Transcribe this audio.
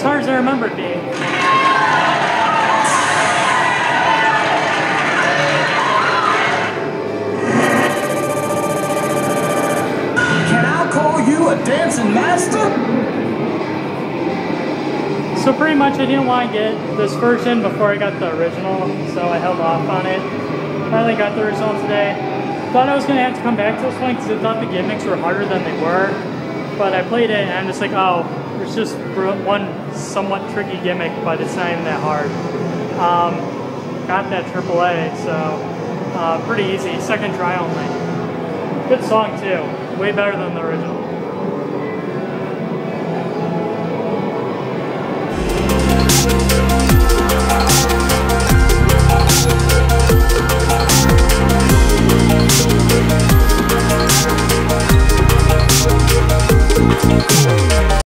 as hard as I remember it being. Can I call you a dancing master? So pretty much I didn't want to get this version before I got the original, so I held off on it. Finally got the original today. Thought I was going to have to come back to this one because I thought the gimmicks were harder than they were. But I played it and I'm just like, oh, there's just one somewhat tricky gimmick, but it's not even that hard. Um, got that AAA, so uh, pretty easy. Second try only. Good song too. Way better than the original.